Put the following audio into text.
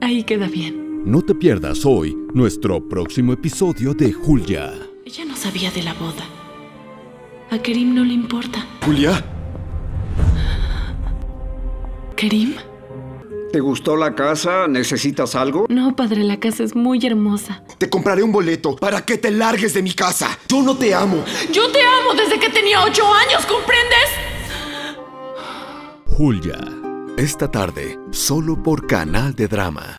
Ahí queda bien. No te pierdas hoy nuestro próximo episodio de Julia. Ella no sabía de la boda. A Kerim no le importa. Julia, ¿Kerim? ¿Te gustó la casa? ¿Necesitas algo? No, padre, la casa es muy hermosa. te compraré un boleto para que te largues de mi casa. Yo no te amo. Yo te amo desde que tenía ocho años, ¿comprendes? Julia. Esta tarde, solo por Canal de Drama.